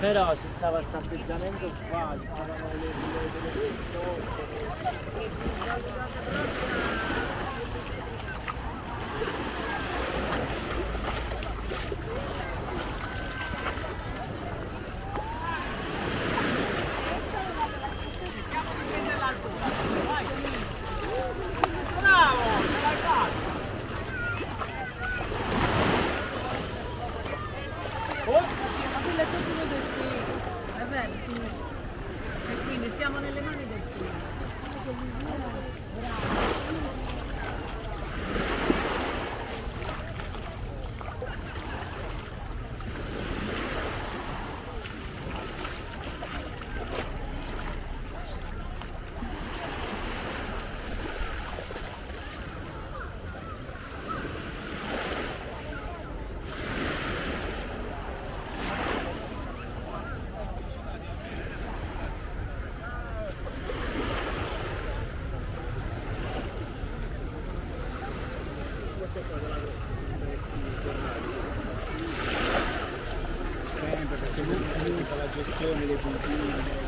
Però ci stava il campeggiamento qua, c'erano le, le, le, le, le, le, le, le, le, le Sempre perché lui l'unica la gestione dei confini